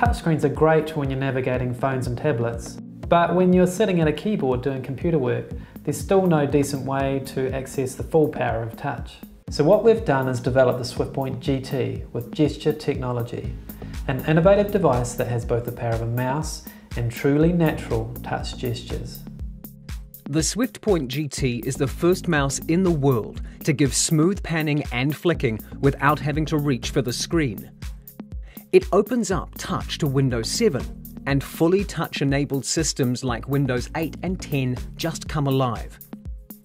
touchscreens are great when you're navigating phones and tablets, but when you're sitting at a keyboard doing computer work, there's still no decent way to access the full power of touch. So what we've done is develop the SwiftPoint GT with gesture technology, an innovative device that has both the power of a mouse and truly natural touch gestures. The SwiftPoint GT is the first mouse in the world to give smooth panning and flicking without having to reach for the screen. It opens up touch to Windows 7, and fully touch enabled systems like Windows 8 and 10 just come alive.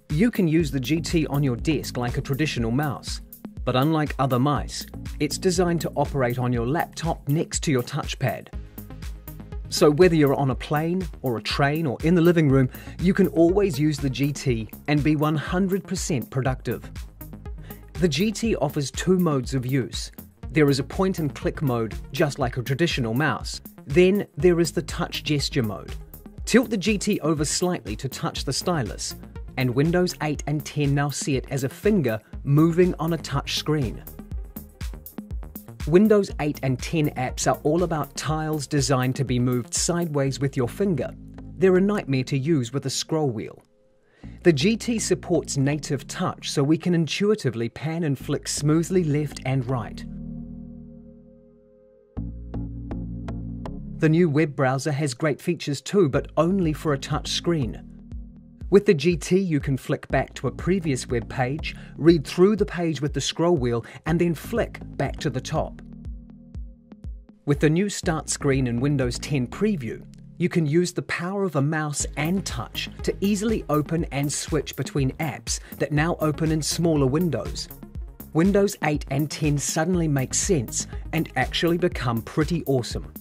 You can use the GT on your desk like a traditional mouse, but unlike other mice, it's designed to operate on your laptop next to your touchpad. So whether you're on a plane or a train or in the living room, you can always use the GT and be 100% productive. The GT offers two modes of use. There is a point and click mode, just like a traditional mouse. Then there is the touch gesture mode. Tilt the GT over slightly to touch the stylus, and Windows 8 and 10 now see it as a finger moving on a touch screen. Windows 8 and 10 apps are all about tiles designed to be moved sideways with your finger. They're a nightmare to use with a scroll wheel. The GT supports native touch so we can intuitively pan and flick smoothly left and right. The new web browser has great features too, but only for a touch screen. With the GT, you can flick back to a previous web page, read through the page with the scroll wheel, and then flick back to the top. With the new Start screen in Windows 10 Preview, you can use the power of a mouse and touch to easily open and switch between apps that now open in smaller windows. Windows 8 and 10 suddenly make sense and actually become pretty awesome.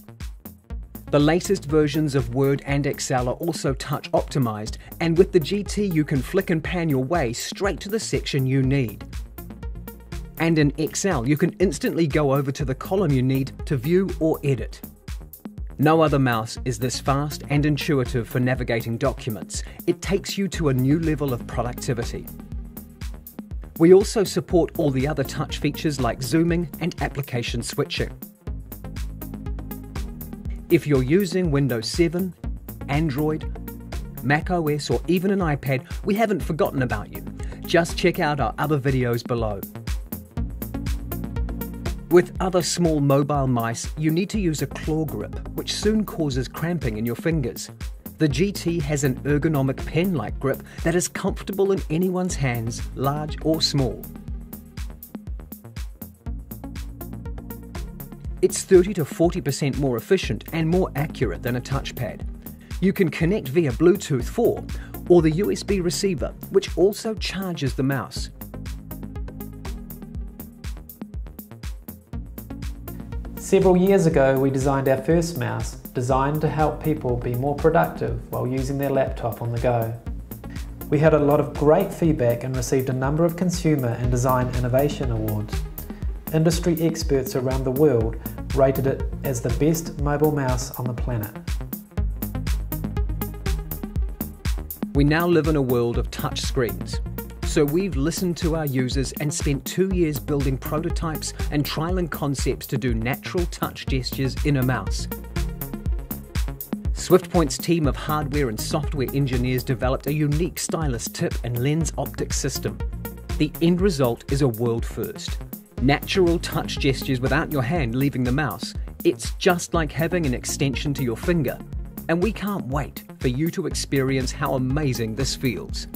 The latest versions of Word and Excel are also touch optimized, and with the GT, you can flick and pan your way straight to the section you need. And in Excel, you can instantly go over to the column you need to view or edit. No other mouse is this fast and intuitive for navigating documents. It takes you to a new level of productivity. We also support all the other touch features like zooming and application switching. If you're using Windows 7, Android, Mac OS, or even an iPad, we haven't forgotten about you. Just check out our other videos below. With other small mobile mice, you need to use a claw grip, which soon causes cramping in your fingers. The GT has an ergonomic pen like grip that is comfortable in anyone's hands, large or small. It's 30 to 40% more efficient and more accurate than a touchpad. You can connect via Bluetooth 4 or the USB receiver, which also charges the mouse. Several years ago, we designed our first mouse, designed to help people be more productive while using their laptop on the go. We had a lot of great feedback and received a number of consumer and design innovation awards. Industry experts around the world rated it as the best mobile mouse on the planet. We now live in a world of touch screens. So we've listened to our users and spent two years building prototypes and trialing concepts to do natural touch gestures in a mouse. SwiftPoint's team of hardware and software engineers developed a unique stylus tip and lens optics system. The end result is a world first natural touch gestures without your hand leaving the mouse. It's just like having an extension to your finger. And we can't wait for you to experience how amazing this feels.